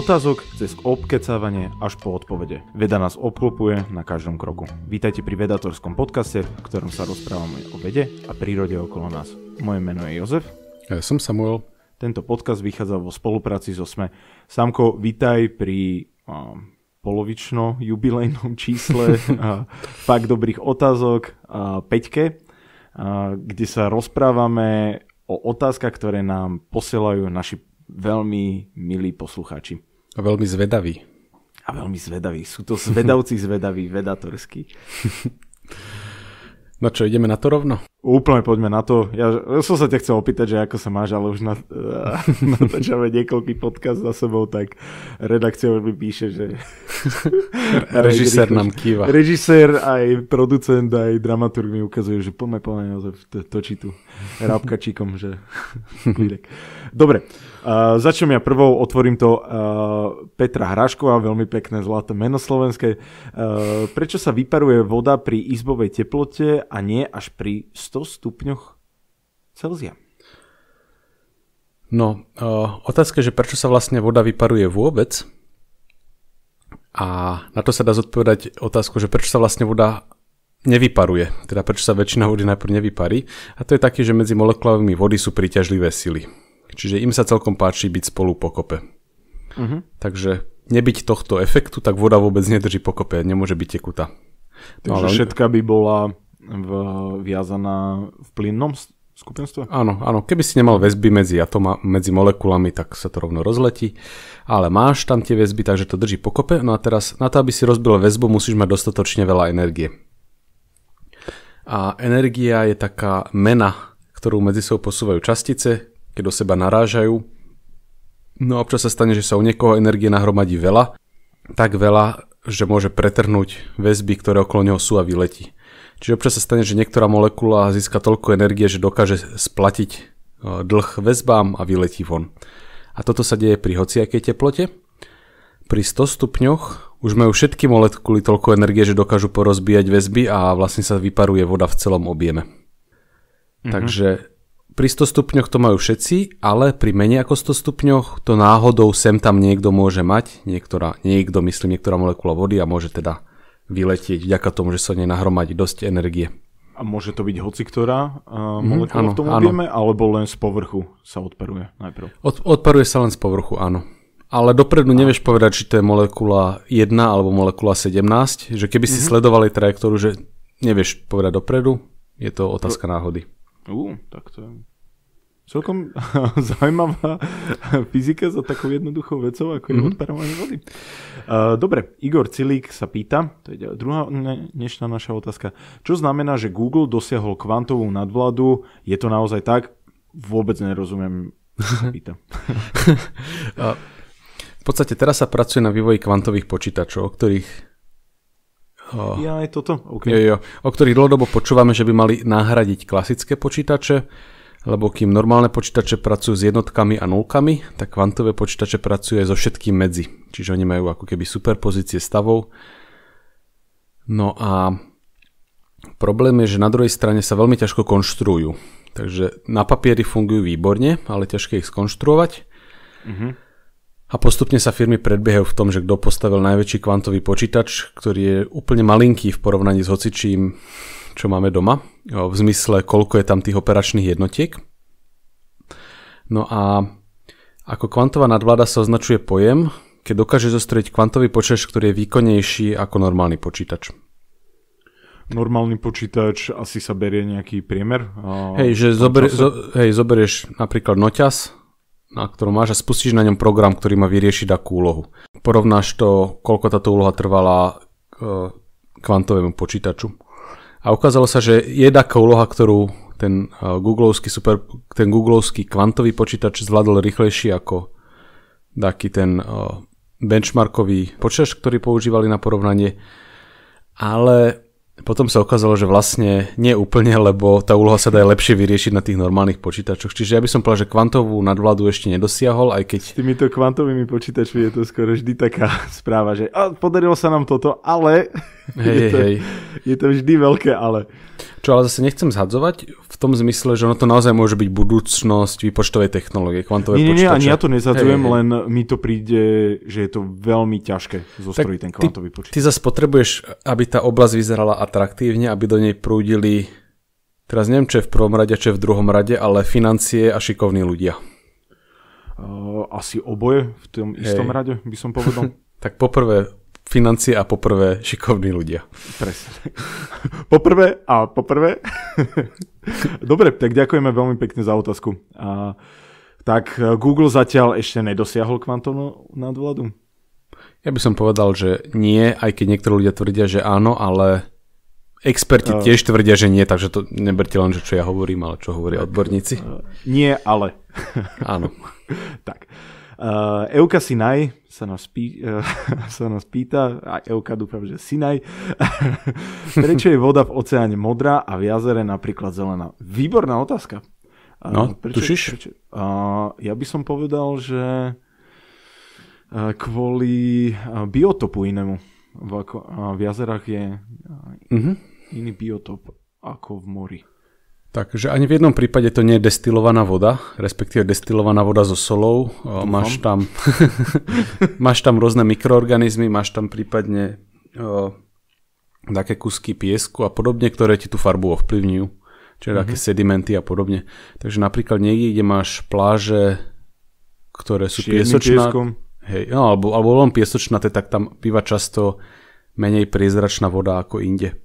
otázok cez obkecávanie až po odpovede. Veda nás obklopuje na každom kroku. Vítajte pri vedatorskom podcaste, v ktorom sa rozprávame o vede a prírode okolo nás. Moje meno je Jozef. Ja som Samuel. Tento podcast vychádza vo spolupráci so SME. Samko, vítaj pri um, polovično jubilejnom čísle a fakt dobrých otázok a peťke, a, kde sa rozprávame o otázkach, ktoré nám posielajú naši veľmi milí poslucháči. A veľmi zvedaví. A veľmi zvedaví. Sú to zvedavci zvedaví, vedatorskí. No čo, ideme na to rovno? Úplne poďme na to. Ja, ja som sa ťa chcel opýtať, že ako sa máš, ale už na, natáčame niekoľký podcast za sebou, tak redakcia mi píše, že... Režisér nám kýva. Režisér, aj producent, aj dramaturg mi ukazujú, že poďme, poďme, Jozef, točí tu rábkačíkom, že... Dobre, uh, začnem ja prvou, otvorím to uh, Petra Hrašková, veľmi pekné zlaté meno slovenské. Uh, prečo sa vyparuje voda pri izbovej teplote a nie až pri 100 stupňoch Celzia. No, uh, otázka že prečo sa vlastne voda vyparuje vôbec? A na to sa dá zodpovedať otázku, že prečo sa vlastne voda nevyparuje, teda prečo sa väčšina vody najprv nevyparí. A to je taký, že medzi molekulami vody sú príťažlivé sily. Čiže im sa celkom páči byť spolu pokope. Uh-huh. Takže nebyť tohto efektu, tak voda vôbec nedrží pokope, nemôže byť tekutá. Takže no, ale... všetka by bola v, viazaná v plynnom skupenstve? Áno, áno. Keby si nemal väzby medzi atoma, medzi molekulami, tak sa to rovno rozletí. Ale máš tam tie väzby, takže to drží pokope. No a teraz na to, aby si rozbil väzbu, musíš mať dostatočne veľa energie. A energia je taká mena, ktorú medzi sebou posúvajú častice, keď do seba narážajú. No a občas sa stane, že sa u niekoho energie nahromadí veľa, tak veľa, že môže pretrhnúť väzby, ktoré okolo neho sú a vyletí. Čiže občas sa stane, že niektorá molekula získa toľko energie, že dokáže splatiť e, dlh väzbám a vyletí von. A toto sa deje pri hociakej teplote. Pri 100 stupňoch už majú všetky molekuly toľko energie, že dokážu porozbíjať väzby a vlastne sa vyparuje voda v celom objeme. Mm-hmm. Takže pri 100 stupňoch to majú všetci, ale pri menej ako 100 stupňoch to náhodou sem tam niekto môže mať, niektorá, niekto myslím, niektorá molekula vody a môže teda vyletieť vďaka tomu, že sa nej nahromadí dosť energie. A môže to byť hoci ktorá uh, molekula mm, v tom objeme, alebo len z povrchu sa odparuje najprv? Od, odparuje sa len z povrchu, áno. Ale dopredu nevieš povedať, či to je molekula 1 alebo molekula 17, že keby si mm-hmm. sledovali trajektóru, že nevieš povedať dopredu, je to otázka náhody. Uh, tak to je celkom zaujímavá fyzika za takou jednoduchou vecou, ako je mm-hmm. odparovanie vody. Uh, dobre, Igor Cilík sa pýta, to je druhá dnešná naša otázka, čo znamená, že Google dosiahol kvantovú nadvládu? Je to naozaj tak? Vôbec nerozumiem, sa pýta. v podstate teraz sa pracuje na vývoji kvantových počítačov, o ktorých oh, ja aj toto? Okay. Jo, jo, o ktorých dlhodobo počúvame, že by mali nahradiť klasické počítače lebo kým normálne počítače pracujú s jednotkami a nulkami, tak kvantové počítače pracujú aj so všetkým medzi. Čiže oni majú ako keby superpozície stavov. No a problém je, že na druhej strane sa veľmi ťažko konštruujú. Takže na papieri fungujú výborne, ale ťažké ich skonštruovať. Mm-hmm. A postupne sa firmy predbiehajú v tom, že kto postavil najväčší kvantový počítač, ktorý je úplne malinký v porovnaní s hocičím čo máme doma, v zmysle, koľko je tam tých operačných jednotiek. No a ako kvantová nadvláda sa označuje pojem, keď dokáže zostrieť kvantový počítač, ktorý je výkonnejší ako normálny počítač. Normálny počítač asi sa berie nejaký priemer? Hej, že zober, zo, hej, zoberieš napríklad noťaz, na ktorom máš a spustíš na ňom program, ktorý má vyriešiť akú úlohu. Porovnáš to, koľko táto úloha trvala k kvantovému počítaču. A ukázalo sa, že je taká úloha, ktorú ten uh, googlovský, super, ten googlovský kvantový počítač zvládol rýchlejšie ako taký ten uh, benchmarkový počítač, ktorý používali na porovnanie. Ale potom sa ukázalo, že vlastne nie úplne, lebo tá úloha sa dá lepšie vyriešiť na tých normálnych počítačoch. Čiže ja by som povedal, že kvantovú nadvládu ešte nedosiahol, aj keď... S týmito kvantovými počítačmi je to skoro vždy taká správa, že podarilo sa nám toto, ale hej, je, to, hej. je to vždy veľké ale. Čo ale zase nechcem zhadzovať v tom zmysle, že ono to naozaj môže byť budúcnosť výpočtovej technológie, kvantové Nie, nie, nie, počítače. ani ja to nezadzujem, Hej, len mi to príde, že je to veľmi ťažké zostrojiť ten kvantový počítač. Ty zase potrebuješ, aby tá oblasť vyzerala atraktívne, aby do nej prúdili, teraz neviem, čo je v prvom rade, čo je v druhom rade, ale financie a šikovní ľudia. Uh, asi oboje v tom istom Hej. rade, by som povedal. Tak poprvé financie a poprvé šikovní ľudia. Presne. poprvé a poprvé. Dobre, tak ďakujeme veľmi pekne za otázku. A, tak eh, Google zatiaľ ešte nedosiahol kvantovnú nadvládu? Ja by som povedal, že nie, aj keď niektorí ľudia tvrdia, že áno, ale experti Uh. tiež tvrdia, že nie, takže to neberte len, že čo ja hovorím, ale čo hovoria odborníci. Uh, nie, ale. Áno. tak. Uh, Euka Sinaj sa nás, pí, uh, sa nás pýta, a Euka dúfam, že Sinaj, prečo je voda v oceáne modrá a v jazere napríklad zelená? Výborná otázka. No, tušíš? Prečo, uh, ja by som povedal, že uh, kvôli uh, biotopu inému. V, ako, uh, v jazerách je uh, Mhm. iný biotop ako v mori. Takže ani v jednom prípade to nie je destilovaná voda, respektíve destilovaná voda so solou. Máš tam, máš tam rôzne mikroorganizmy, máš tam prípadne o, také kusky piesku a podobne, ktoré ti tú farbu ovplyvňujú. Čiže také sedimenty a podobne. Takže napríklad niekde, kde máš pláže, ktoré sú Čiernym piesočná, pieskom. hej, no, alebo, alebo len piesočnaté, tak tam býva často menej priezračná voda ako inde.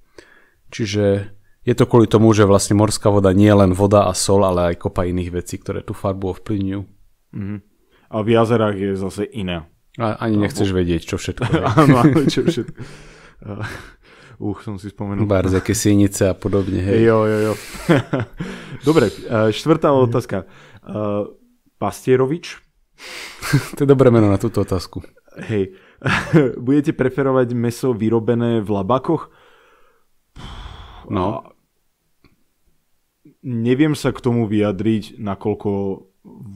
Čiže je to kvôli tomu, že vlastne morská voda nie je len voda a sol, ale aj kopa iných vecí, ktoré tú farbu ovplyvňujú. Mhm. A v jazerách je zase iné. A ani nechceš vedieť, čo všetko je. Áno, čo všetko. Uh, uh, som si spomenul. Barzeké sienice a podobne. Hej. Jo, jo, jo. Dobre, uh, štvrtá otázka. Uh, Pastierovič, To je dobré meno na túto otázku. hej, budete preferovať meso vyrobené v labakoch? No, Neviem sa k tomu vyjadriť, nakoľko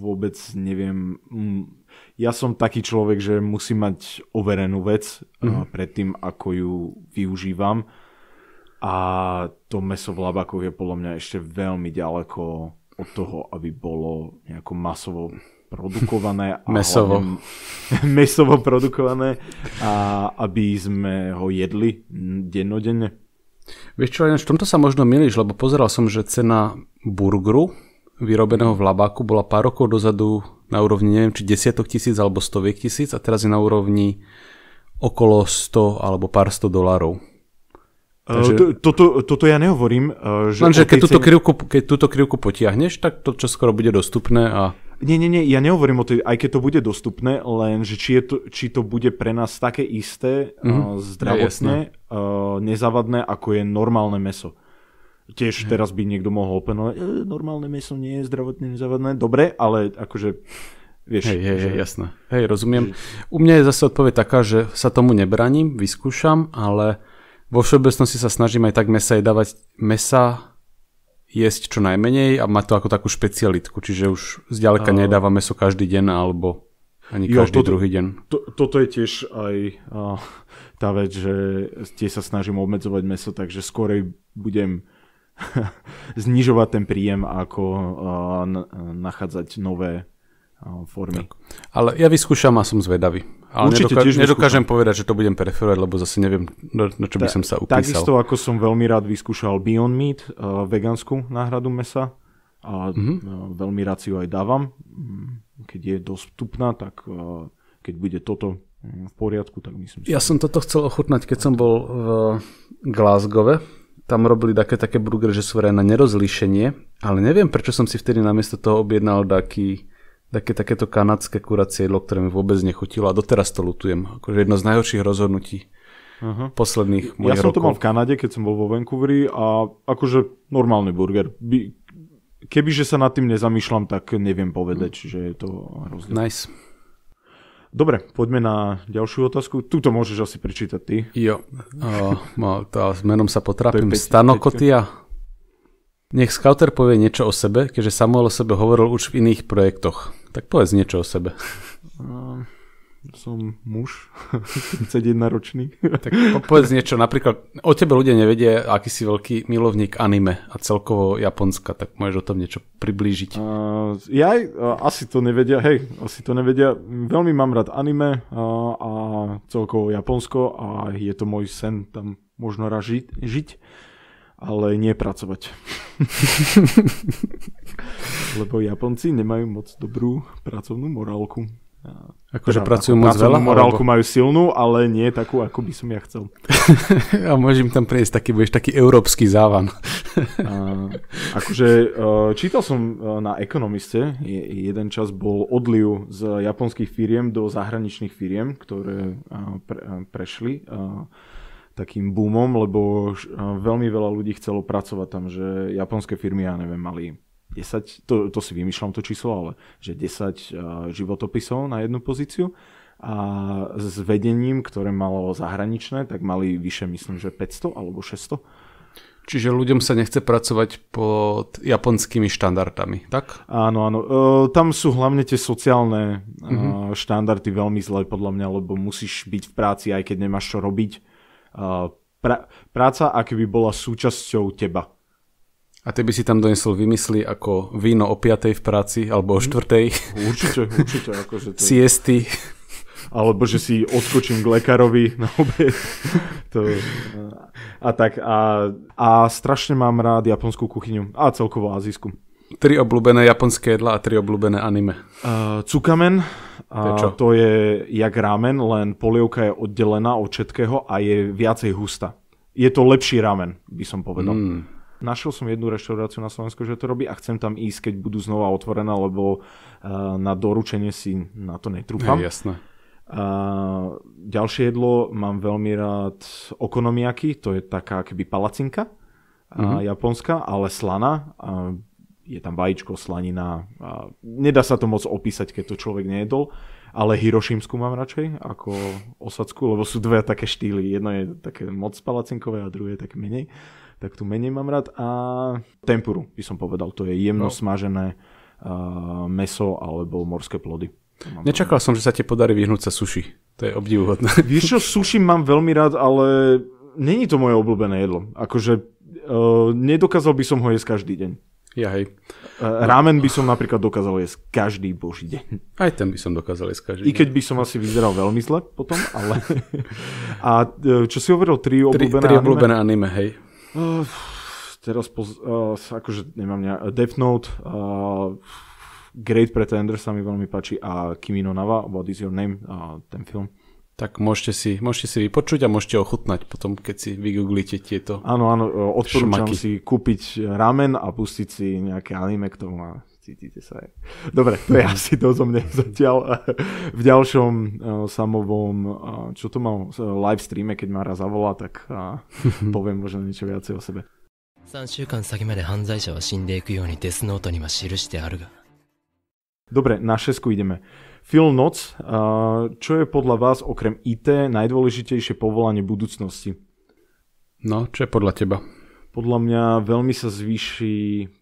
vôbec neviem. Mm, Ja som taký človek, že musím mať overenú vec mm-hmm. predtým, ako ju využívam. A to meso v labakoch je podľa mňa ešte veľmi ďaleko od toho, aby bolo nejako masovo produkované. A Mesovo. hlavne mesovo produkované a aby sme ho jedli mm, dennodenne. Vieš čo, v tomto sa možno milíš, lebo pozeral som, že cena burgeru vyrobeného v labáku bola pár rokov dozadu na úrovni, neviem, či desiatok tisíc alebo stoviek tisíc a teraz je na úrovni okolo 100 alebo pár sto dolárov. Takže... To, toto, toto ja nehovorím. eh, Že Lenže keď túto, cene- krivku, keď túto krivku potiahneš, tak to čo skoro bude dostupné a Nie, nie, nie, ja nehovorím o tej, aj keď to bude dostupné, len že či, je to, či to bude pre nás také isté, Mhm. mm-hmm. uh, zdravotne, uh, nezavadné, ako je normálne meso. Tiež Mhm. teraz by niekto mohol openovať, e, normálne meso nie je zdravotne nezavadné. Dobre, ale akože, vieš, hej, hej, že, jasné. Hej, rozumiem. U mňa je zase odpoveď taká, že sa tomu nebraním, vyskúšam, ale vo všeobecnosti sa snažím aj tak mesa dávať mesa jesť čo najmenej a mať to ako takú špecialitku, čiže už zďaleka A- nedáva meso každý deň alebo ani Jo, každý toto- druhý deň. To, toto je tiež aj uh, tá vec, že tie sa snažím obmedzovať meso, takže skorej budem znižovať ten príjem, ako nachádzať nové formy. Tak. Ale ja vyskúšam a som zvedavý. Ale Určite nedoká- tiež nedokážem povedať, že to budem preferovať, lebo zase neviem, na, čo by som sa upísal. Takisto ako som veľmi rád vyskúšal Beyond Meat, uh, vegánsku náhradu mesa a Mhm. mm-hmm. uh, veľmi rád si ju aj dávam. Keď je dostupná, tak uh, keď bude toto v poriadku, tak myslím si. Ja som toto chcel ochutnať, keď som bol v Glasgowe. Tam robili také, také burgery, že sú vraj na nerozlíšenie, ale neviem, prečo som si vtedy namiesto toho objednal taký, také, takéto kanadské kuracie jedlo, ktoré mi vôbec nechutilo a doteraz to lutujem. Akože jedno z najhorších rozhodnutí Aha. posledných Ja mojich som to mal rokov. v Kanade, keď som bol vo Vancouveri a akože normálny burger. By, kebyže sa nad tým nezamýšľam, tak neviem povedať, že je to rozdiel. Nice. Dobre, poďme na ďalšiu otázku. Tuto môžeš asi prečítať ty. Jo, no, to s menom sa To potrápim. je päť- Stano päťka. Kotia. Nech Scouter povie niečo o sebe, keďže Samuel o sebe hovoril už v iných projektoch. Tak povedz niečo o sebe. Uh, som muž, 31 ročný. tak povedz niečo, napríklad o tebe ľudia nevedia, aký si veľký milovník anime a celkovo Japonska, tak môžeš o tom niečo priblížiť. Uh, ja uh, asi to nevedia, hej, asi to nevedia. Veľmi mám rád anime uh, a celkovo Japonsko a je to môj sen tam možno raz žiť, žiť ale nie pracovať. Lebo Japonci nemajú moc dobrú pracovnú morálku. Akože pracujú moc veľa? morálku alebo... majú silnú, ale nie takú, ako by som ja chcel. a môžem tam prejsť taký, budeš taký európsky závan. a, akože čítal som na ekonomiste, jeden čas bol odliv z japonských firiem do zahraničných firiem, ktoré pre, prešli takým boomom, lebo veľmi veľa ľudí chcelo pracovať tam, že japonské firmy, ja neviem, mali 10, to, to si vymýšľam to číslo, ale že 10 uh, životopisov na jednu pozíciu a s vedením, ktoré malo zahraničné, tak mali vyše, myslím, že 500 alebo 600. Čiže ľuďom sa nechce pracovať pod japonskými štandardami, tak? Áno, áno. E, tam sú hlavne tie sociálne mm-hmm. štandardy veľmi zlé podľa mňa, lebo musíš byť v práci, aj keď nemáš čo robiť. E, pra, práca aké by bola súčasťou teba. A ty by si tam donesol vymysly ako víno o 5 v práci alebo o 4. Určite, určite. Akože to... Siesty. Alebo že si odskočím k lekárovi na obed. To, a tak. A, a strašne mám rád japonskú kuchyňu. A celkovo azijskú. Tri obľúbené japonské jedla a tri obľúbené anime. Uh, cukamen. A to, to je jak ramen, len polievka je oddelená od všetkého a je viacej husta. Je to lepší ramen, by som povedal. Mm. Našiel som jednu reštauráciu na Slovensku, že to robí a chcem tam ísť, keď budú znova otvorené, lebo uh, na doručenie si na to netrúfam. Je, jasné. Uh, ďalšie jedlo mám veľmi rád okonomiaky, to je taká keby palacinka mm-hmm. japonská, ale slaná. Uh, je tam vajíčko, slanina. Uh, nedá sa to moc opísať, keď to človek nejedol, ale hirošímsku mám radšej ako osadskú, lebo sú dve také štýly. Jedno je také moc palacinkové a druhé je také menej. Uh, tak tu menej mám rád. A tempuru by som povedal, to je jemno no. smažené uh, meso alebo morské plody. Nečakal som, že sa ti podarí vyhnúť sa suši. To je obdivuhodné. Vieš čo, suši mám veľmi rád, ale není to moje obľúbené jedlo. Akože uh, nedokázal by som ho jesť každý deň. Ja hej. Uh, rámen by som napríklad dokázal jesť každý boží deň. Aj ten by som dokázal jesť každý I keď by som asi vyzeral veľmi zle potom, ale... A čo si hovoril, tri obľúbené tri, tri obľúbené anime? anime, hej. Uh, teraz poz, uh, akože nemám nejak, Death Note, uh, Great Pretender sa mi veľmi páči a Kimi no Nava, What is your name, uh, ten film. Tak môžete si, môžete si vypočuť a môžete ochutnať potom, keď si vygooglíte tieto Áno, áno, odporúčam šmaky. si kúpiť ramen a pustiť si nejaké anime k tomu a cítite sa aj. Dobre, to je asi to zo mne zatiaľ. V ďalšom uh, samovom, uh, čo to mám, live streame, keď ma raz zavolá, tak uh, poviem možno niečo viacej o sebe. 3週間先まで犯罪者は死んでいくようにデスノートには記してあるが。Dobre, na šesku ideme. Phil Noc, uh, čo je podľa vás okrem IT najdôležitejšie povolanie budúcnosti? No, čo je podľa teba? Podľa mňa veľmi sa zvýši mm,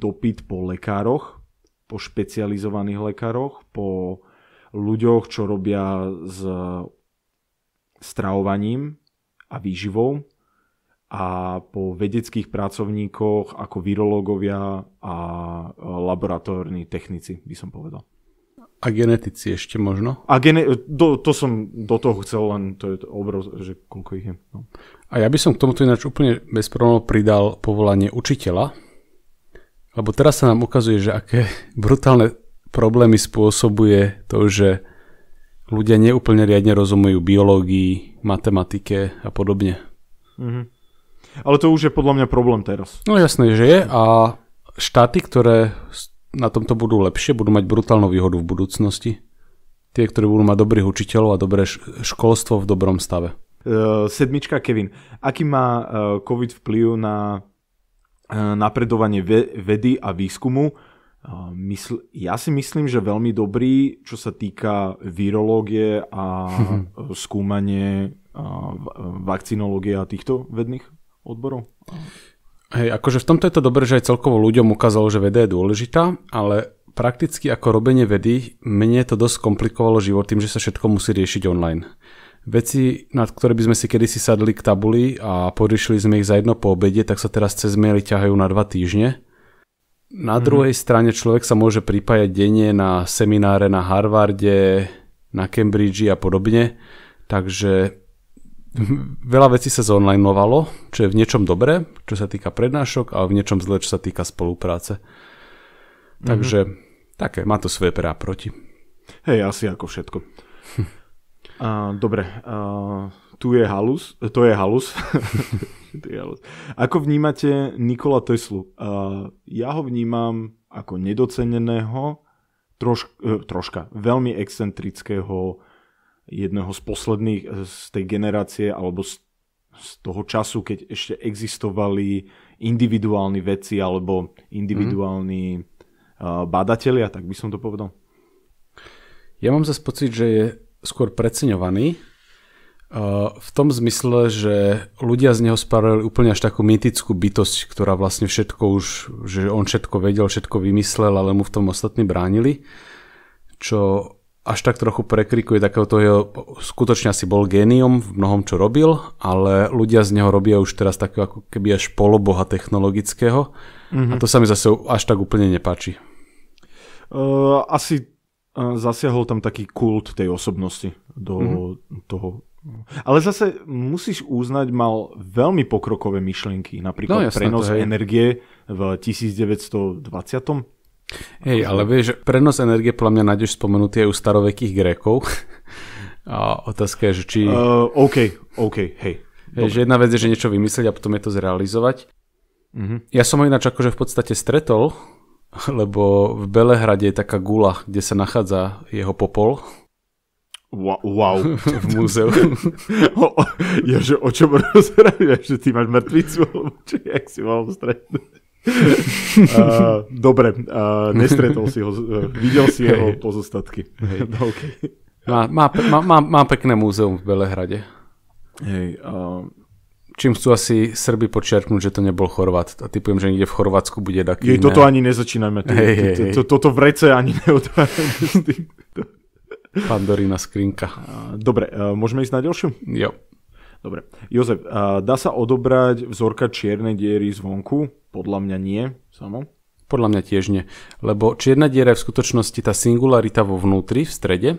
dopyt po lekároch, po špecializovaných lekároch, po ľuďoch, čo robia s stravovaním a výživou a po vedeckých pracovníkoch ako virológovia a laboratórni technici, by som povedal. A genetici ešte možno? A gene, do, to som do toho chcel, len to je obrov, že koľko ich je. No. A ja by som k tomuto ináč úplne bez problémov pridal povolanie učiteľa, lebo teraz sa nám ukazuje, že aké brutálne problémy spôsobuje to, že ľudia neúplne riadne rozumujú biológii, matematike a podobne. Mm-hmm. Ale to už je podľa mňa problém teraz. No jasné, že je a štáty, ktoré na tomto budú lepšie, budú mať brutálnu výhodu v budúcnosti. Tie, ktorí budú mať dobrých učiteľov a dobré školstvo v dobrom stave. Uh, sedmička Kevin. Aký má uh, COVID vplyv na napredovanie ve- vedy a výskumu? Uh, mysl- ja si myslím, že veľmi dobrý, čo sa týka virológie a skúmanie uh, vakcinológie a týchto vedných odborov. Hej, akože v tomto je to dobré, že aj celkovo ľuďom ukázalo, že veda je dôležitá, ale prakticky ako robenie vedy, mne to dosť komplikovalo život tým, že sa všetko musí riešiť online. Veci, nad ktoré by sme si kedysi sadli k tabuli a poriešili sme ich za jedno po obede, tak sa teraz cez maily ťahajú na dva týždne. Na mm-hmm. druhej strane človek sa môže pripájať denne na semináre na Harvarde, na Cambridge a podobne, takže veľa vecí sa zonlineovalo, čo je v niečom dobré, čo sa týka prednášok a v niečom zle, čo sa týka spolupráce. Mm-hmm. Takže také, má to svoje pre a proti. Hej, asi ako všetko. Uh, dobre, uh, tu je halus, to je halus. to je halus. Ako vnímate Nikola Teslu? Uh, ja ho vnímam ako nedoceneného, troš, uh, troška, veľmi excentrického, jedného z posledných z tej generácie, alebo z, z toho času, keď ešte existovali individuálni veci alebo individuálni mm. uh, badatelia, tak by som to povedal. Ja mám zase pocit, že je skôr preceňovaný. V tom zmysle, že ľudia z neho spravili úplne až takú mýtickú bytosť, ktorá vlastne všetko už, že on všetko vedel, všetko vymyslel, ale mu v tom ostatní bránili. Čo až tak trochu prekrikuje takého toho, skutočne asi bol géniom v mnohom, čo robil, ale ľudia z neho robia už teraz takého ako keby až poloboha technologického. Mm-hmm. A to sa mi zase až tak úplne nepáči. Uh, asi zasiahol tam taký kult tej osobnosti do mm-hmm. toho. Ale zase musíš uznať, mal veľmi pokrokové myšlienky, napríklad no, jasné, prenos to, energie v 1920. Hej, ale vieš, prenos energie podľa mňa nájdeš spomenutý aj u starovekých Grékov. A otázka je, že či... Uh, OK, OK, hej. hej že jedna vec je, že niečo vymyslieť a potom je to zrealizovať. Mm-hmm. Ja som ho ináč akože v podstate stretol lebo v Belehrade je taká gula, kde sa nachádza jeho popol. Wow. v múzeu. o, o, ja, že o čom rozhrávaš, že ty máš mŕtvicu, či jak si mal stretnúť. uh, dobre, uh, nestretol si ho, uh, videl si jeho pozostatky. Hey. okay. má, má, má, má, má pekné múzeum v Belehrade. Hej, uh, Čím chcú asi Srby počiarknúť, že to nebol Chorvát. A typujem, že niekde v Chorvátsku bude taký... Jej, toto ani nezačínajme. Hey, hey, hey. Toto v rece ani neotvárame. Pandorína skrinka. Dobre, môžeme ísť na ďalšiu? Jo. Dobre. Jozef, dá sa odobrať vzorka čiernej diery zvonku? Podľa mňa nie, samo. Podľa mňa tiež nie. Lebo čierna diera je v skutočnosti tá singularita vo vnútri, v strede.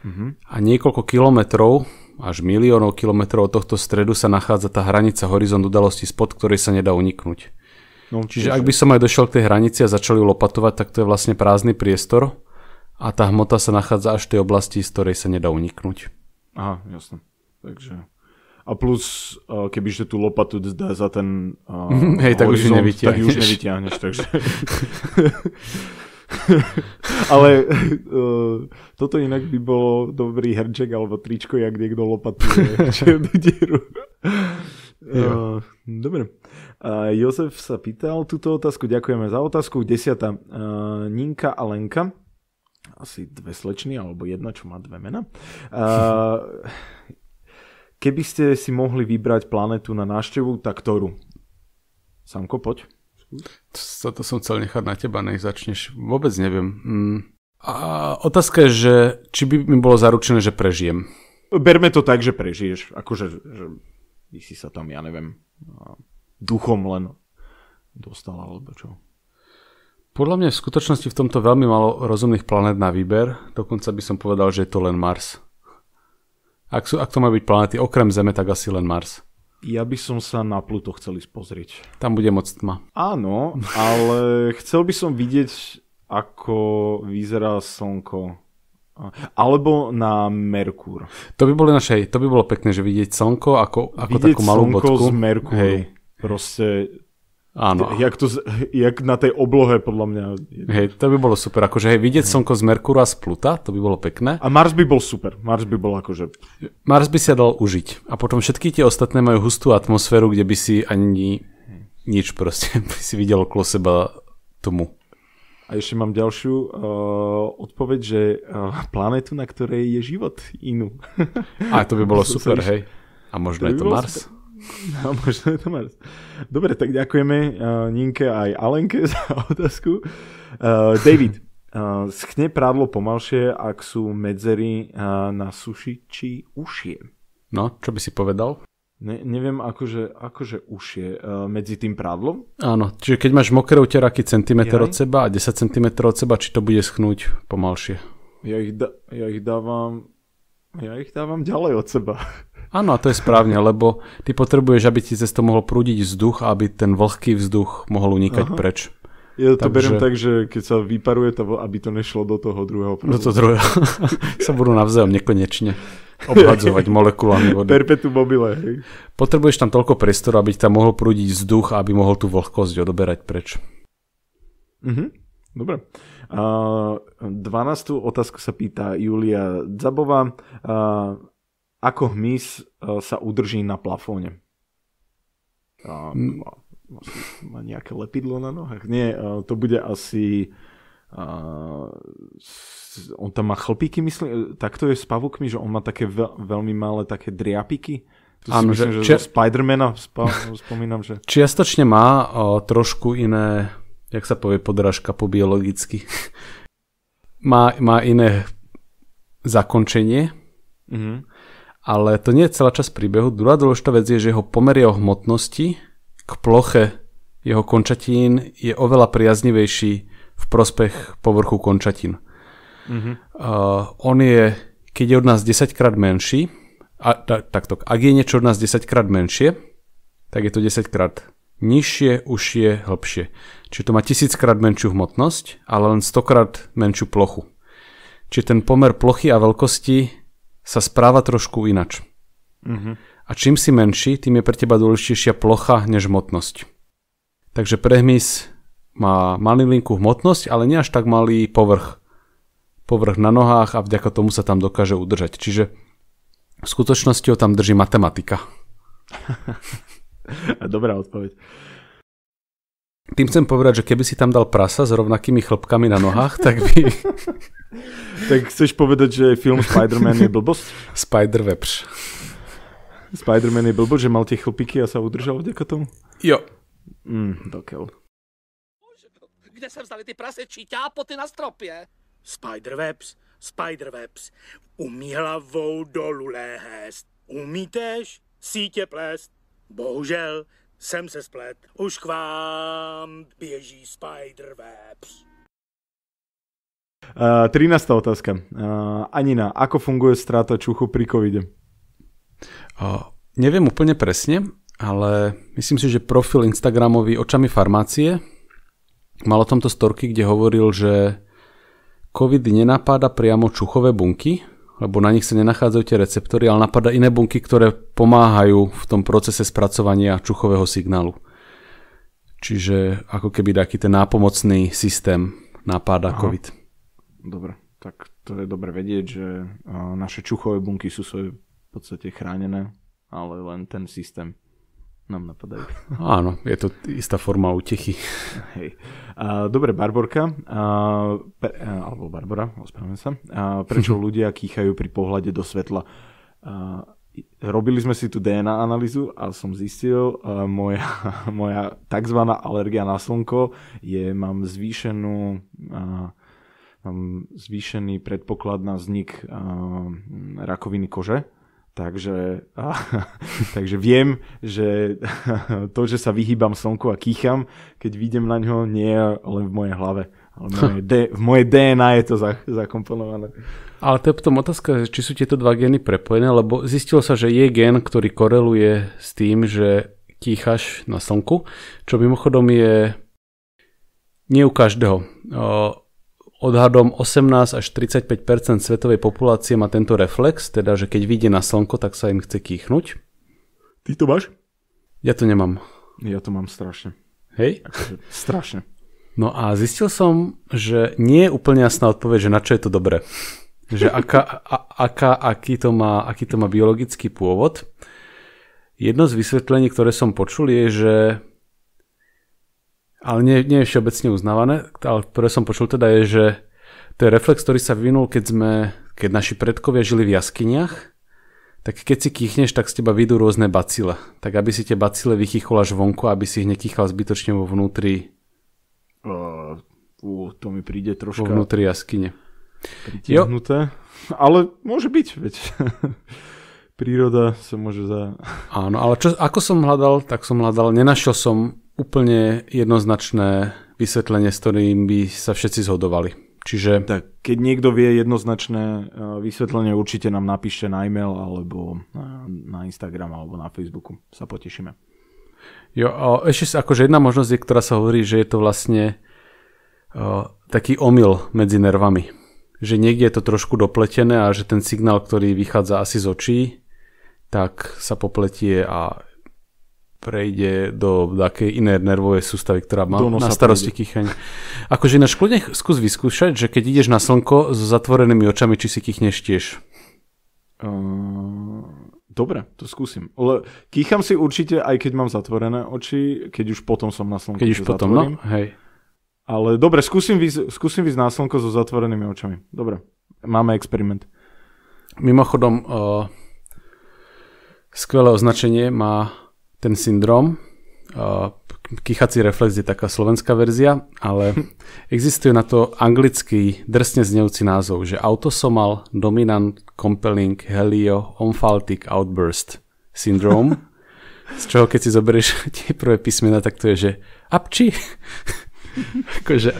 Uh-huh. A niekoľko kilometrov až miliónov kilometrov od tohto stredu sa nachádza tá hranica horizont udalosti, spod ktorej sa nedá uniknúť. No, Čiže ak by som aj došiel k tej hranici a začali lopatovať, tak to je vlastne prázdny priestor a tá hmota sa nachádza až v tej oblasti, z ktorej sa nedá uniknúť. Aha, jasne. Takže... A plus, kebyže tú lopatu dá za ten uh, Hej, tak už nevytiahneš. Tak už nevytiahneš, takže... Ale uh, toto inak by bolo dobrý herček alebo tričko, jak niekto lopatuje čiernu dieru. Uh, dobre. Uh, Jozef sa pýtal túto otázku, ďakujeme za otázku. Desiata. Uh, Ninka a Lenka. Asi dve slečny, alebo jedna, čo má dve mena. Uh, keby ste si mohli vybrať planetu na návštevu, tak ktorú? Samko, poď. To, to som chcel nechať na teba, nech začneš. Vôbec neviem. Mm. A otázka je, že či by mi bolo zaručené, že prežijem. Berme to tak, že prežiješ. Akože, že by si sa tam, ja neviem, duchom len dostal, alebo čo. Podľa mňa v skutočnosti v tomto veľmi malo rozumných planét na výber. Dokonca by som povedal, že je to len Mars. Ak, sú, ak to má byť planéty okrem Zeme, tak asi len Mars. Ja by som sa na Pluto chcel ísť pozrieť. Tam bude moc tma. Áno, ale chcel by som vidieť, ako vyzerá Slnko. Alebo na Merkúr. To by bolo našej, to by bolo pekné, že vidieť Slnko ako, ako vidieť takú malú slnko bodku. z Merkúru. Hej. Proste Áno. Jak, to, jak na tej oblohe, podľa mňa. Hej, to by bolo super. Akože hej, vidieť slnko z Merkúra z Pluta, to by bolo pekné. A Mars by bol super. Mars by bol akože... Mars by sa dal užiť. A potom všetky tie ostatné majú hustú atmosféru, kde by si ani nič proste by si videl okolo seba tomu. A ešte mám ďalšiu uh, odpoveď, že uh, planetu, na ktorej je život, inú. A to by bolo super, hej. A možno to je to Mars. Super. No, možno je to Mars. Dobre, tak ďakujeme uh, Ninke aj Alenke za otázku. Uh, David, Uh, schne prádlo pomalšie, ak sú medzery uh, na sušiči ušie. No, čo by si povedal? Ne, neviem, akože, akože ušie uh, medzi tým prádlom. Áno, čiže keď máš mokré uteraky centimeter od seba a 10 cm od seba, či to bude schnúť pomalšie? Ja ich, da, ja ich dávam ja ich dávam ďalej od seba. Áno, a to je správne, lebo ty potrebuješ, aby ti cez to mohol prúdiť vzduch, aby ten vlhký vzduch mohol unikať Aha. preč. Ja to Takže... beriem tak, že keď sa vyparuje, to, aby to nešlo do toho druhého prúdu. Do toho druhého. sa budú navzájom nekonečne obhadzovať molekulami vody. Perpetu mobile, hej. Potrebuješ tam toľko priestoru, aby tam mohol prúdiť vzduch a aby mohol tú vlhkosť odoberať preč. Mhm, dobre. Uh, 12. otázku sa pýta Julia Zabová. Uh, ako hmyz uh, sa udrží na plafóne? Uh, má nejaké lepidlo na nohách? Nie, uh, to bude asi... Uh, on tam má chlpíky, myslím, takto je s pavúkmi, že on má také veľ, veľmi malé také driapiky. Tu Áno, myslím, že, že či... Spidermana spa, spomínam, že... Čiastočne má o, trošku iné, jak sa povie podrážka po biologicky. má, má iné zakončenie, mm-hmm. Ale to nie je celá časť príbehu. Druhá dôležitá vec je, že jeho pomer jeho hmotnosti k ploche jeho končatín je oveľa priaznivejší v prospech povrchu končatín. Mm-hmm. Uh, on je, keď je od nás 10 krát menší, a, ta, takto, ak je niečo od nás 10 krát menšie, tak je to 10 krát nižšie, užšie, hĺbšie. Čiže to má 1000 krát menšiu hmotnosť, ale len 100 krát menšiu plochu. Čiže ten pomer plochy a veľkosti sa správa trošku inač. Mm-hmm. A čím si menší, tým je pre teba dôležitejšia plocha než hmotnosť. Takže prehmys má malilinkú hmotnosť, ale nie až tak malý povrch. Povrch na nohách a vďaka tomu sa tam dokáže udržať. Čiže v skutočnosti ho tam drží matematika. Dobrá odpoveď. Tým chcem povedať, že keby si tam dal prasa s rovnakými chlpkami na nohách, tak by... tak chceš povedať, že film Spider-Man je blbosť? Spider-Webs. Spider-Man je blbo, že mal tie chlpiky a sa udržal vďaka tomu? Jo. Mm, dokel. Kde se vzali ty prasečí ťápoty na stropě? Spiderwebs, Spiderwebs, umí hlavou dolů léhést. Umítež sítě plést? Bohužel jsem se splet, už k vám běží Spiderwebs. Uh, 13. otázka. Uh, Anina, ako funguje strata čuchu pri covide? Uh, neviem úplne presne, ale myslím si, že profil Instagramový očami farmácie mal o tomto storky, kde hovoril, že COVID nenapáda priamo čuchové bunky, lebo na nich sa nenachádzajú tie receptory, ale napadá iné bunky, ktoré pomáhajú v tom procese spracovania čuchového signálu. Čiže ako keby taký ten nápomocný systém napáda Aha. COVID. Dobre, tak to je dobre vedieť, že naše čuchové bunky sú svoje v podstate chránené, ale len ten systém nám napadajú. Áno, je to istá forma útechy. Hej. A, dobre, Barborka, a, a, alebo Barbara, ospravedlňujem sa. A, prečo ľudia kýchajú pri pohľade do svetla? A, robili sme si tu DNA analýzu a som zistil, a moja, moja tzv. alergia na slnko je, mám zvýšenú a, mám zvýšený predpoklad na vznik a, rakoviny kože Takže, a, takže viem, že to, že sa vyhýbam slnku a kýcham, keď vidím na ňo, nie je len v mojej hlave. Ale v mojej, D, v mojej DNA je to zakomponované. Ale to je potom otázka, či sú tieto dva gény prepojené, lebo zistilo sa, že je gén, ktorý koreluje s tým, že kýchaš na slnku, čo mimochodom je nie u každého odhadom 18 až 35% svetovej populácie má tento reflex, teda že keď vidie na slnko, tak sa im chce kýchnuť. Ty to máš? Ja to nemám. Ja to mám strašne. Hej? Akože, strašne. No a zistil som, že nie je úplne jasná odpoveď, že na čo je to dobré. Že aká, a, aká, aký, to má, aký to má biologický pôvod. Jedno z vysvetlení, ktoré som počul, je, že ale nie, nie je všeobecne uznávané, ale ktoré som počul teda je, že to je reflex, ktorý sa vyvinul, keď sme, keď naši predkovia žili v jaskyniach, tak keď si kýchneš, tak z teba vyjdú rôzne bacile. Tak aby si tie bacile vychýchol až vonku, aby si ich nekýchal zbytočne vo vnútri. Uh, to mi príde vo troška vnútri jaskyne. pritiahnuté. Ale môže byť, veď. Príroda sa môže za... Áno, ale čo, ako som hľadal, tak som hľadal, nenašiel som úplne jednoznačné vysvetlenie, s ktorým by sa všetci zhodovali. Čiže Tak, keď niekto vie jednoznačné eh, vysvetlenie, určite nám napíšte na e-mail alebo na, na Instagram alebo na Facebooku. Sa potešíme. jo, a ešte akože jedna možnosť je, ktorá sa hovorí, že je to vlastne o, taký omyl medzi nervami. Že niekde je to trošku dopletené a že ten signál, ktorý vychádza asi z očí, tak sa popletie a prejde do takej inej nervovej sústavy, ktorá má na starosti kýchaň. Akože ináč kľudne skús vyskúšať, že keď ideš na slnko so zatvorenými očami, či si kýchneš tiež. Uh, dobre, to skúsim. Le, kýcham si určite, aj keď mám zatvorené oči, keď už potom som na slnku. Keď už potom, zatvorím. no, hej. Ale dobre, skúsim výsť, skúsim na slnko so zatvorenými očami. Dobre, máme experiment. Mimochodom, uh, skvelé označenie má ten syndrom. Kýchací reflex je taká slovenská verzia, ale existuje na to anglický drsne znejúci názov, že autosomal dominant compelling helio omphaltic outburst syndrome, z čoho keď si zoberieš tie prvé písmena, tak to je, že apči. akože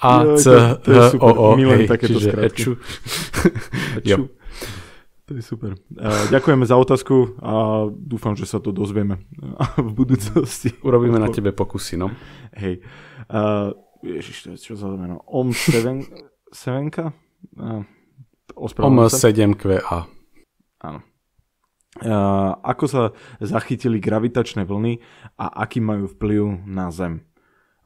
A, Jo, C, H. O, O, Milujem takéto čiže skratky. eču. To je super. Ďakujeme za otázku a dúfam, že sa to dozvieme v budúcnosti. Urobíme na tebe pokusy, no. Hej. Uh, ježiš, to je čo za meno? Om Seven, Sevenka? Uh, ospravedlňujem sa. OM7QA. Áno. Uh, ako sa zachytili gravitačné vlny a aký majú vplyv na Zem?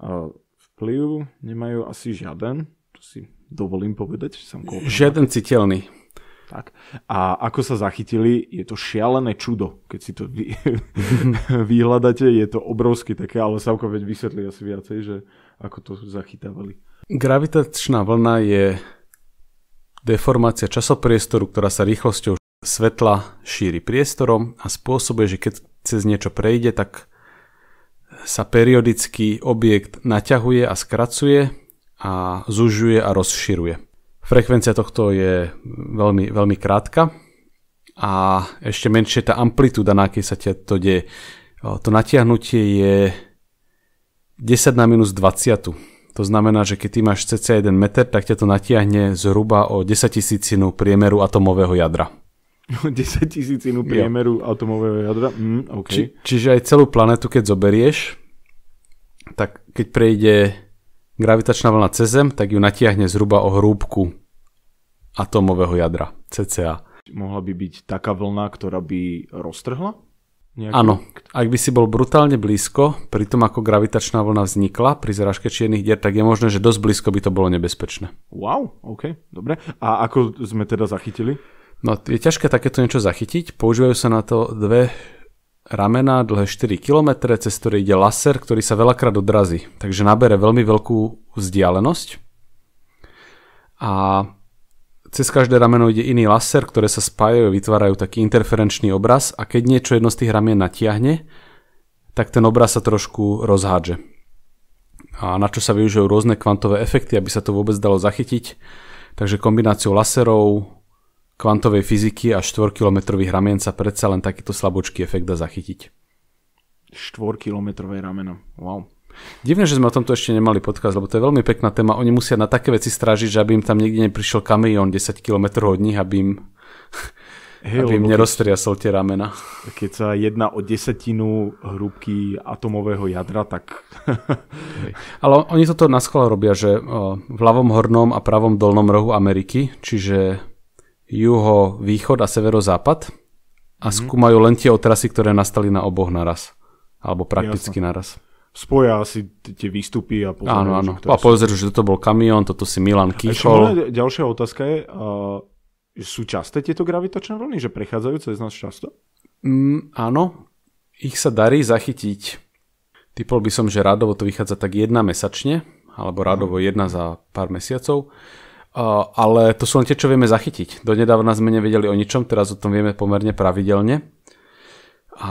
Uh, vplyv nemajú asi žiaden, to si dovolím povedať, som koľko. Žiaden citeľný. Tak. A ako sa zachytili, je to šialené čudo. Keď si to vy, vyhľadáte, je to obrovské také, ale Savko veď vysvetlí asi viacej, že ako to zachytávali. Gravitačná vlna je deformácia časopriestoru, ktorá sa rýchlosťou svetla šíri priestorom a spôsobuje, že keď cez niečo prejde, tak sa periodicky objekt naťahuje a skracuje a zužuje a rozširuje. Frekvencia tohto je veľmi, veľmi krátka a ešte menšie tá amplitúda, na akej sa to deje. To natiahnutie je 10 na minus 20. To znamená, že keď ty máš cca 1 meter, tak ťa to natiahne zhruba o 10 tisícinu priemeru atomového jadra. 10 tisícinu priemeru atomového jadra. Mm, OK. Či, čiže aj celú planetu, keď zoberieš, tak keď prejde gravitačná vlna cez Zem, tak ju natiahne zhruba o hrúbku atomového jadra, cca. Mohla by byť taká vlna, ktorá by roztrhla? Nejaký? Áno, ak by si bol brutálne blízko, pri tom ako gravitačná vlna vznikla pri zrážke čiernych dier, tak je možné, že dosť blízko by to bolo nebezpečné. Wow, OK, dobre. A ako sme teda zachytili? No, je ťažké takéto niečo zachytiť. Používajú sa na to dve ramena, dlhé 4 km, cez ktoré ide laser, ktorý sa veľakrát odrazí. Takže nabere veľmi veľkú vzdialenosť. A cez každé rameno ide iný laser, ktoré sa spájajú, vytvárajú taký interferenčný obraz a keď niečo jedno z tých ramien natiahne, tak ten obraz sa trošku rozhádže. A na čo sa využijú rôzne kvantové efekty, aby sa to vôbec dalo zachytiť. Takže kombináciou laserov, kvantovej fyziky a 4-kilometrových ramien sa predsa len takýto slabočký efekt dá zachytiť. 4-kilometrové rameno. Wow. Divné, že sme o tomto ešte nemali podcast, lebo to je veľmi pekná téma. Oni musia na také veci strážiť, že aby im tam niekde neprišiel kamión 10 km od nich, aby im, Hej, aby im neroztriasol tie ramena. keď sa jedná o desatinu hrúbky atomového jadra, tak Hej. Ale oni toto na schvál robia, že v ľavom hornom a pravom dolnom rohu Ameriky, čiže juho, východ a severozápad a skúmajú len tie otrasy, ktoré nastali na oboch naraz. Alebo prakticky naraz. spoja asi tie výstupy a pozerajú, Áno, že áno. ktoré A sú- pozrieť, že toto bol kamión, toto si Milan ešte kýchol. možno ďalšia otázka je, uh, že sú časté tieto gravitačné vlny, že prechádzajú cez nás často? Mm, áno, ich sa darí zachytiť. Typol by som, že radovo to vychádza tak jedna mesačne, alebo radovo jedna za pár mesiacov. Ale to sú len tie, čo vieme zachytiť. Donedávna sme nevedeli o ničom, teraz o tom vieme pomerne pravidelne. A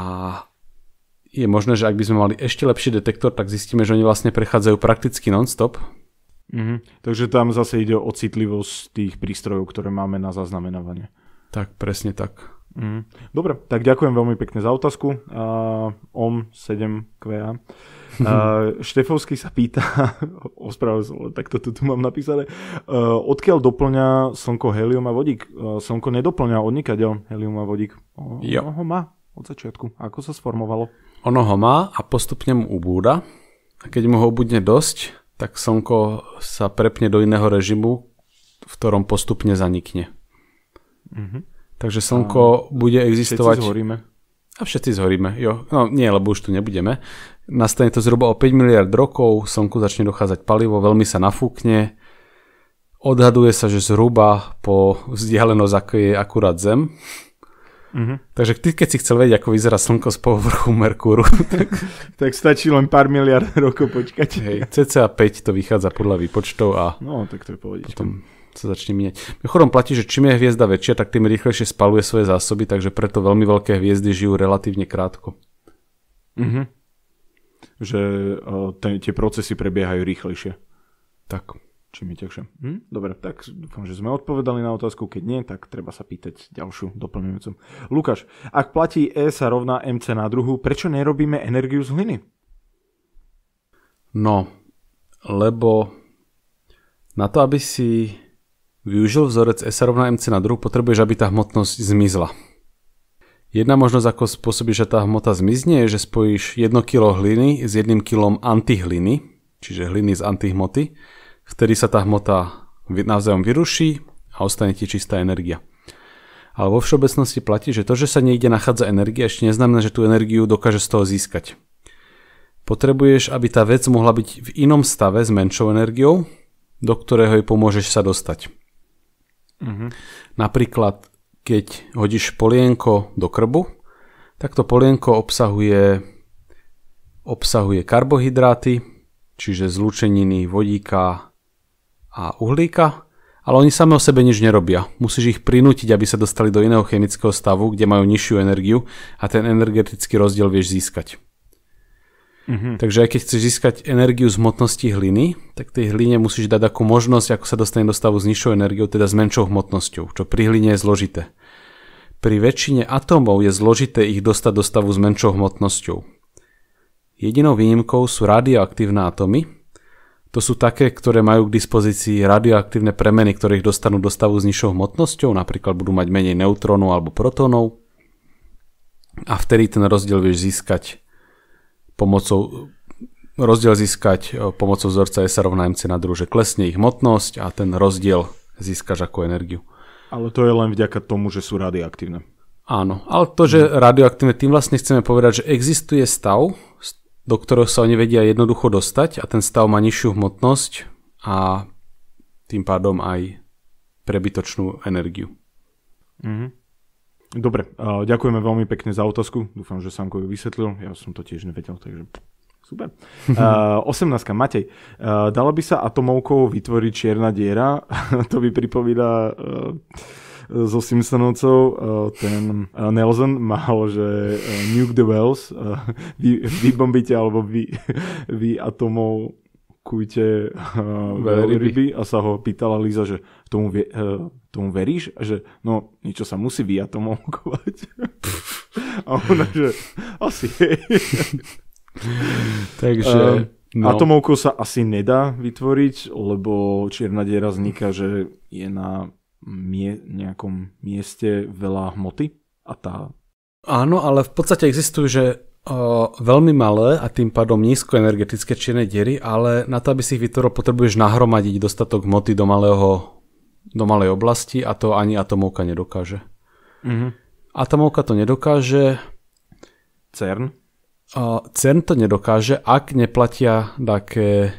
je možné, že ak by sme mali ešte lepší detektor, tak zistíme, že oni vlastne prechádzajú prakticky non-stop. Mhm. Takže tam zase ide o citlivosť tých prístrojov, ktoré máme na zaznamenávanie. Tak, presne tak. Mhm. Dobre, tak ďakujem veľmi pekne za otázku. Uh, OM7QA. Uh, Štefovský sa pýta, ospravedlňujem, tak toto tu mám napísané, uh, odkiaľ doplňa Slnko helium a vodík? Uh, slnko nedoplňa od nikadeľ helium a vodík. O, Jo. Ono ho má od začiatku. Ako sa sformovalo? Ono ho má a postupne mu ubúda. A keď mu ho ubudne dosť, tak slnko sa prepne do iného režimu, v ktorom postupne zanikne. Mhm. Takže slnko bude existovať... Všetci zhoríme. A všetci zhoríme, jo. No nie, lebo už tu nebudeme. Nastane to zhruba o 5 miliard rokov, slnku začne dochádzať palivo, veľmi sa nafúkne. Odhaduje sa, že zhruba po vzdialenosť, ako je akurát Zem. Mhm. Takže ty, keď si chcel vedieť, ako vyzerá slnko z povrchu Merkúru, Tak stačí len pár miliard rokov počkať. hej, cca 5 to vychádza podľa výpočtov a No, tak to je pohodička. potom sa začne míňať. Mimochodom platí, že čím je hviezda väčšia, tak tým rýchlejšie spaluje svoje zásoby, takže preto veľmi veľké hviezdy žijú relatívne krátko. Mhm. Že uh, te, tie procesy prebiehajú rýchlejšie. Tak. Čím je ťažšie. Hm? Dobre, tak dúfam, že sme odpovedali na otázku. Keď nie, tak treba sa pýtať ďalšiu doplňujúcu. Lukáš, ak platí E sa rovná MC na druhu, prečo nerobíme energiu z hliny? No, lebo na to, aby si využil vzorec S rovná MC na druhu, potrebuješ, aby tá hmotnosť zmizla. Jedna možnosť, ako spôsobíš, že tá hmota zmizne, je, že spojíš 1 kg hliny s 1 kg antihliny, čiže hliny z antihmoty, vtedy sa tá hmota navzájom vyruší a ostane ti čistá energia. Ale vo všeobecnosti platí, že to, že sa niekde nachádza energia, ešte neznamená, že tú energiu dokáže z toho získať. Potrebuješ, aby tá vec mohla byť v inom stave s menšou energiou, do ktorého jej pomôžeš sa dostať. Napríklad, keď hodíš polienko do krbu, tak to polienko obsahuje, obsahuje karbohydráty, čiže zlúčeniny vodíka a uhlíka, ale oni same o sebe nič nerobia. Musíš ich prinútiť, aby sa dostali do iného chemického stavu, kde majú nižšiu energiu a ten energetický rozdiel vieš získať. Mhm. Takže aj keď chceš získať energiu z hmotnosti hliny, tak tej hline musíš dať ako možnosť, ako sa dostane do stavu s nižšou energiou, teda s menšou hmotnosťou, čo pri hline je zložité. Pri väčšine atómov je zložité ich dostať do stavu s menšou hmotnosťou. Jedinou výnimkou sú radioaktívne atómy. To sú také, ktoré majú k dispozícii radioaktívne premeny, ktoré ich dostanú do stavu s nižšou hmotnosťou, napríklad budú mať menej neutrónov alebo protónov. A vtedy ten rozdiel vieš získať pomocou rozdiel získať e, pomocou vzorca S rovná MC na druh, že klesne ich hmotnosť a ten rozdiel získaš ako energiu. Ale to je len vďaka tomu, že sú radioaktívne. Áno, ale to, že radioaktívne, tým vlastne chceme povedať, že existuje stav, do ktorého sa oni vedia jednoducho dostať a ten stav má nižšiu hmotnosť a tým pádom aj prebytočnú energiu. Mhm. Dobre, ďakujeme veľmi pekne za otázku. Dúfam, že Sanko ju vysvetlil. Ja som to tiež nevedel, takže super. Uh, 18. Matej. Uh, dala by sa atomovkou vytvoriť čierna diera? to by pripomína uh, zo Simpsonovcov. Uh, ten uh, Nelson mal, že uh, nuke the wells, uh, vy, vybombíte alebo vy, vy atomov kujte uh, veľryby a sa ho pýtala Líza, že tomu, vie, uh, tomu veríš? A že no, niečo sa musí vyatomovkovať. a ona, že asi hej. Takže... Uh, no, Atomovkou sa asi nedá vytvoriť, lebo čierna diera vzniká, že je na mie- nejakom mieste veľa hmoty a tá... Áno, ale v podstate existujú, že o, veľmi malé a tým pádom nízkoenergetické čierne diery, ale na to, aby si ich vytvoril, potrebuješ nahromadiť dostatok hmoty do, malého, do malej oblasti a to ani atomovka nedokáže. Mhm. Atomovka to nedokáže, CERN. o, CERN to nedokáže, ak neplatia také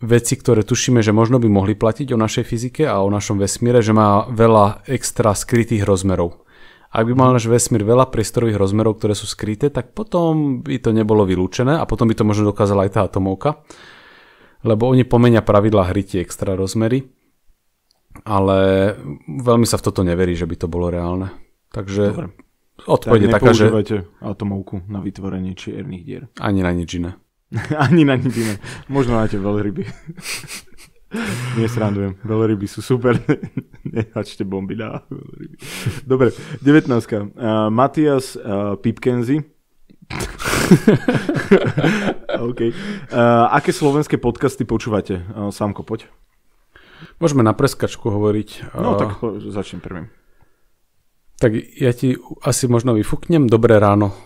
veci, ktoré tušíme, že možno by mohli platiť o našej fyzike a o našom vesmíre, že má veľa extra skrytých rozmerov. Ak by mal náš vesmír veľa priestorových rozmerov, ktoré sú skryté, tak potom by to nebolo vylúčené a potom by to možno dokázala aj tá atomovka. Lebo oni pomenia pravidlá hry tie extra rozmery. Ale veľmi sa v toto neverí, že by to bolo reálne. Takže Dobre. odpoveď Tak je taká, že atomovku na vytvorenie čiernych dier. ani na nič iné. Ani na nič iné. Možno tie veľryby. Nesrandujem. Veľryby sú super. Nehačte bomby na veľryby. Dobre, 19. Uh, Matias uh, Pipkenzi. OK. Uh, aké slovenské podcasty počúvate? Uh, Samko, poď. Môžeme na preskačku hovoriť. No, tak začnem prvým. Tak ja ti asi možno vyfúknem. Dobré ráno.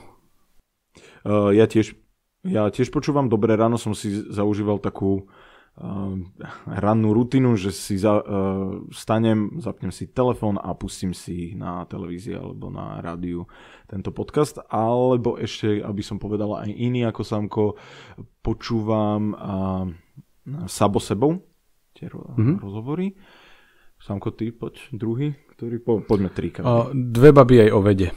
Uh, ja tiež ja tiež počúvam Dobré ráno, som si zaužíval takú uh, rannú rutinu, že si za, uh, stanem, zapnem si telefón a pustím si na televízii alebo na rádiu tento podcast, alebo ešte, aby som povedal aj iný ako Samko, počúvam uh, Sabo sebou, tie mm-hmm. rozhovory. Samko, ty, poď, druhý, ktorý, po, poďme tri. Uh, dve baby aj o vede.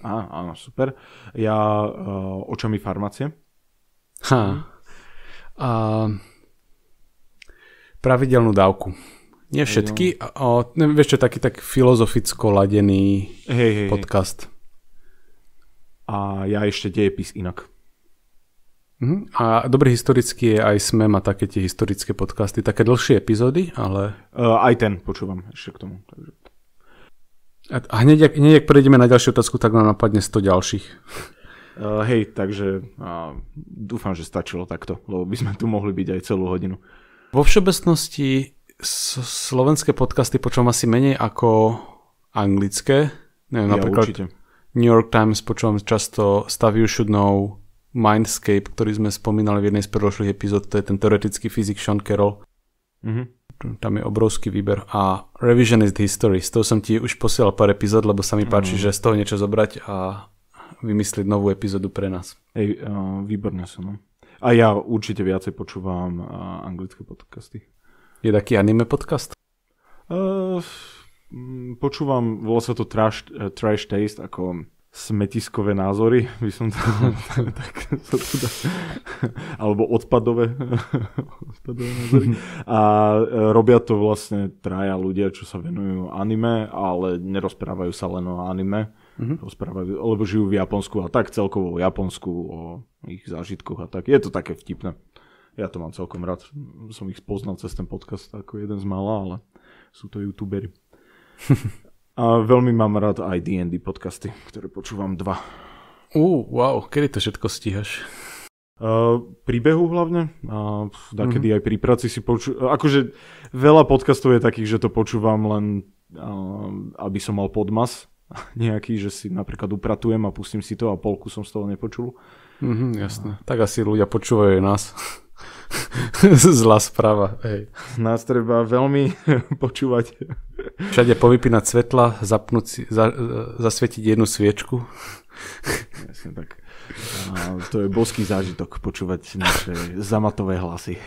Á, áno, super. Ja uh, očami farmácie. Ha. A pravidelnú dávku. Nie všetky, o, neviem, vieš čo, taký tak filozoficko ladený hej, hej, podcast. A ja ešte dejepis inak. Uh-huh. A dobrý historický je aj SME a také tie historické podcasty, také dlhšie epizódy, ale... Uh, aj ten počúvam ešte k tomu. A hneď, hneď, ak prejdeme na ďalšiu otázku, tak nám napadne 100 ďalších. Uh, hej, takže uh, dúfam, že stačilo takto, lebo by sme tu mohli byť aj celú hodinu. Vo všeobecnosti slovenské podcasty počúvam asi menej ako anglické. Neviem, ja, napríklad určite. New York Times počúvam často Stuff You Should Know, Mindscape, ktorý sme spomínali v jednej z predošlých epizód, to je ten teoretický fyzik Sean Carroll. Mm-hmm. Tam je obrovský výber. A Revisionist History, z toho som ti už posielal pár epizód, lebo sa mi páči, mm. že z toho niečo zobrať a vymyslieť novú epizódu pre nás. Ej, uh, výborné sú, no. A ja určite viacej počúvam uh, anglické podcasty. Je taký anime podcast? Uh, počúvam, volá sa to trash, uh, trash taste, ako smetiskové názory, by som to tak sa to dá, alebo odpadové, odpadové názory. A robia to vlastne traja ľudia, čo sa venujú anime, ale nerozprávajú sa len o anime mm-hmm. rozprávajú, lebo žijú v Japonsku a tak celkovo o Japonsku, o ich zážitkoch a tak. Je to také vtipné. Ja to mám celkom rád. Som ich spoznal cez ten podcast ako jeden z mála, ale sú to youtuberi. a veľmi mám rád aj D&D podcasty, ktoré počúvam dva. Uh, wow, kedy to všetko stíhaš? Uh, príbehu hlavne. A kedy mm-hmm. aj pri práci si počúvam. Akože veľa podcastov je takých, že to počúvam len uh, aby som mal podmas nejaký, že si napríklad upratujem a pustím si to a polku som z toho nepočul. Mhm, jasné. Tak asi ľudia počúvajú nás. Zlá správa. Hej. Nás treba veľmi počúvať. Všade povypínať svetla, zapnúť si, za, zasvietiť jednu sviečku. Jasne tak. A to je boský zážitok počúvať naše zamatové hlasy.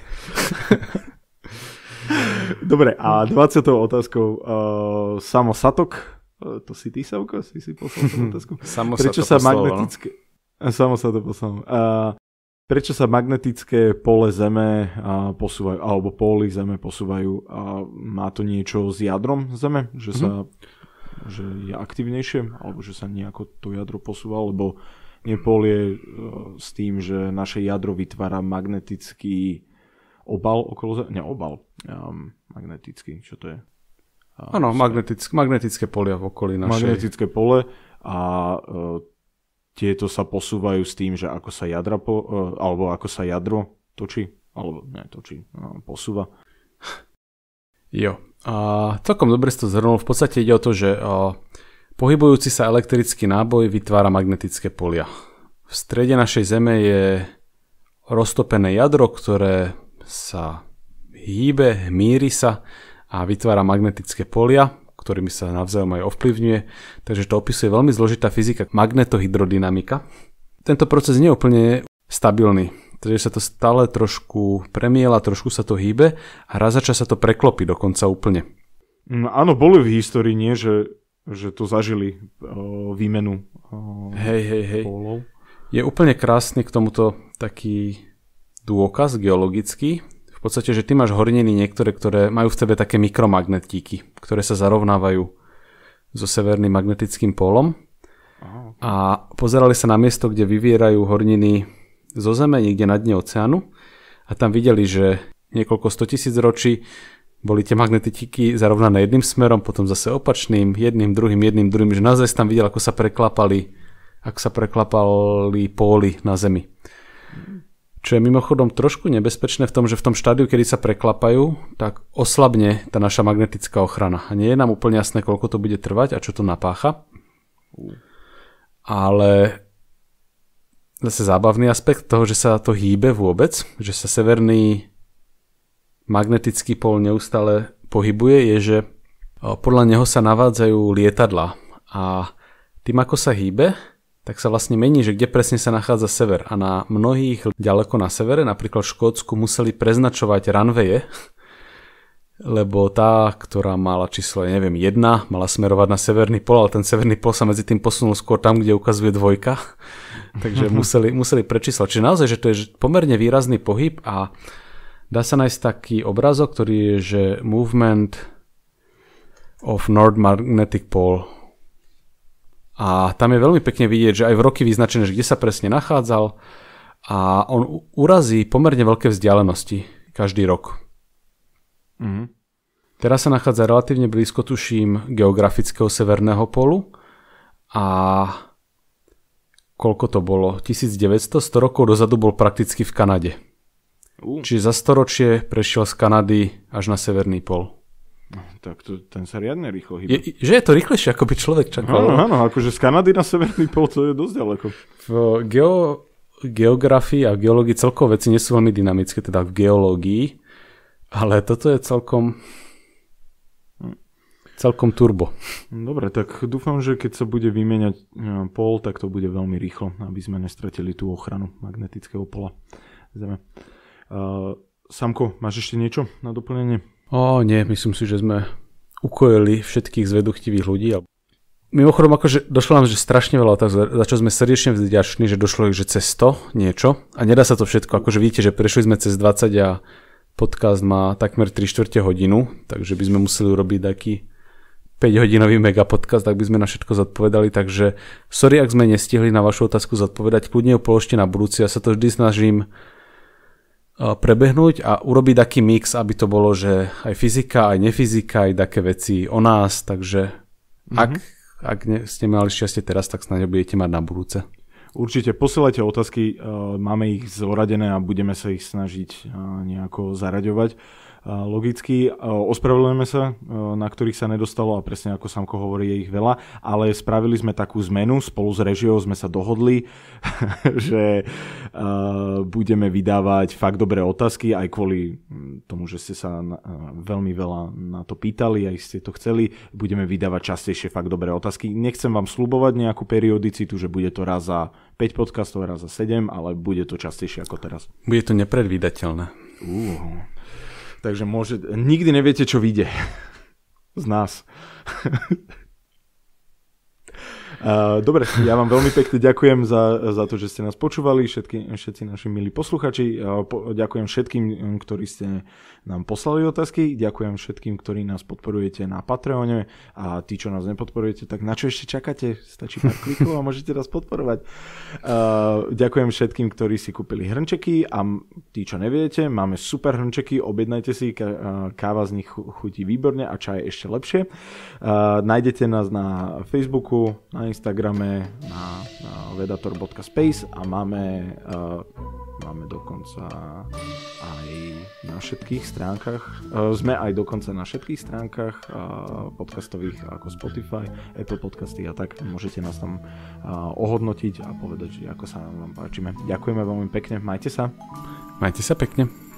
Dobre, a 20. otázkou uh, Samo Satok to si ty, Savko? Si si poslal tú otázku? Samo prečo sa, to sa poslalo, magnetické... No? Samo sa to poslal. Uh, prečo sa magnetické pole Zeme posúvajú, alebo póly Zeme posúvajú? Uh, má to niečo s jadrom Zeme? Že, sa, mm-hmm. že je aktivnejšie? Alebo že sa nejako to jadro posúva? Lebo nepol je uh, s tým, že naše jadro vytvára magnetický obal okolo Zeme. Ne, obal. Um, magnetický, čo to je? Áno, magnetické, magnetické polia v okolí našej. Magnetické pole a uh, tieto sa posúvajú s tým, že ako sa jadra po, uh, alebo ako sa jadro točí, alebo ne, točí, uh, posúva. Jo, a celkom dobre si to zhrnul. V podstate ide o to, že uh, pohybujúci sa elektrický náboj vytvára magnetické polia. V strede našej Zeme je roztopené jadro, ktoré sa hýbe, hmíri sa a vytvára magnetické polia, ktorými sa navzájom aj ovplyvňuje, takže to opisuje veľmi zložitá fyzika magnetohydrodynamika. Tento proces nie je úplne stabilný, takže sa to stále trošku premiela, trošku sa to hýbe a raz za čas sa to preklopí dokonca úplne. No, áno, boli v histórii, nie, že, že to zažili o, výmenu o, hej, hej, hej. Polov. Je úplne krásny k tomuto taký dôkaz geologický, v podstate, že ty máš horniny niektoré, ktoré majú v sebe také mikromagnetíky, ktoré sa zarovnávajú so severným magnetickým pólom. A pozerali sa na miesto, kde vyvierajú horniny zo Zeme, niekde na dne oceánu a tam videli, že niekoľko 100 tisíc ročí boli tie magnetiky zarovnané jedným smerom, potom zase opačným, jedným, druhým, jedným, druhým, že naozaj tam videl, ako sa preklapali, ako sa preklapali póly na Zemi. Čo je mimochodom trošku nebezpečné v tom, že v tom štádiu, kedy sa preklapajú, tak oslabne tá naša magnetická ochrana. A nie je nám úplne jasné, koľko to bude trvať a čo to napácha. Ale zase zábavný aspekt toho, že sa to hýbe vôbec, že sa severný magnetický pol neustále pohybuje, je, že podľa neho sa navádzajú lietadla a tým ako sa hýbe, tak sa vlastne mení, že kde presne sa nachádza sever. A na mnohých ďaleko na severe, napríklad v Škótsku, museli preznačovať runwaye, lebo tá, ktorá mala číslo, neviem, jedna, mala smerovať na severný pol, ale ten severný pol sa medzi tým posunul skôr tam, kde ukazuje dvojka. Takže museli, museli prečíslovať. Čiže naozaj, že to je pomerne výrazný pohyb a Dá sa nájsť taký obrazok, ktorý je, že Movement of North Magnetic Pole. A tam je veľmi pekne vidieť, že aj v roky vyznačené, že kde sa presne nachádzal a on urazí pomerne veľké vzdialenosti každý rok. Mm-hmm. Teraz sa nachádza relatívne blízko, tuším, geografického severného polu a koľko to bolo? 1900, 100 rokov dozadu bol prakticky v Kanade. Uh. Čiže za storočie prešiel z Kanady až na severný pol. Tak to, ten sa riadne rýchlo hýba. Je, že je to rýchlejšie, ako by človek čakal. Áno, áno, akože z Kanady na severný pol to je dosť ďaleko. V geo, geografii a geológii celkovo veci nie sú veľmi dynamické, teda v geológii, ale toto je celkom celkom turbo. Dobre, tak dúfam, že keď sa bude vymieňať e, pol, tak to bude veľmi rýchlo, aby sme nestratili tú ochranu magnetického pola Zeme. Uh, Samko, máš ešte niečo na doplnenie? O, nie, myslím si, že sme ukojili všetkých zveduchtivých ľudí. Mimochodom, akože došlo nám, že strašne veľa otázok, za čo sme srdečne vďační, že došlo ich, že cez 100 niečo. A nedá sa to všetko, akože vidíte, že prešli sme cez 20 a podcast má takmer 3 čtvrte hodinu, takže by sme museli urobiť taký 5 hodinový mega podcast, tak by sme na všetko zodpovedali, takže sorry, ak sme nestihli na vašu otázku zodpovedať, kľudne ju položte na budúci, ja sa to vždy snažím prebehnúť a urobiť taký mix, aby to bolo, že aj fyzika, aj nefyzika, aj také veci o nás, takže mm-hmm. ak, ak ne, ste mali šťastie teraz, tak snáď budete mať na budúce. Určite posielajte otázky, máme ich zoradené a budeme sa ich snažiť nejako zaraďovať logicky. Ospravedlňujeme sa, na ktorých sa nedostalo a presne ako Samko hovorí, je ich veľa, ale spravili sme takú zmenu, spolu s režiou sme sa dohodli, že budeme vydávať fakt dobré otázky, aj kvôli tomu, že ste sa veľmi veľa na to pýtali, aj ste to chceli, budeme vydávať častejšie fakt dobré otázky. Nechcem vám slubovať nejakú periodicitu, že bude to raz za 5 podcastov, raz za 7, ale bude to častejšie ako teraz. Bude to nepredvídateľné. Uh, Takže môže, nikdy neviete, čo vyjde z nás. Dobre, ja vám veľmi pekne ďakujem za, za to, že ste nás počúvali, všetky, všetci naši milí posluchači. Ďakujem všetkým, ktorí ste nám poslali otázky. Ďakujem všetkým, ktorí nás podporujete na Patreone a tí, čo nás nepodporujete, tak na čo ešte čakáte? Stačí pár klikov a môžete nás podporovať. Ďakujem všetkým, ktorí si kúpili hrnčeky a tí, čo neviete, máme super hrnčeky, objednajte si, káva z nich chutí výborne a čaj ešte lepšie. Nájdete nás na Facebooku, na Instagrame na, na vedator.space a máme, uh, máme dokonca aj na všetkých stránkach, uh, sme aj dokonca na všetkých stránkach uh, podcastových ako Spotify, Apple podcasty a tak môžete nás tam uh, ohodnotiť a povedať, že ako sa vám páčime. Ďakujeme veľmi pekne, majte sa. Majte sa pekne.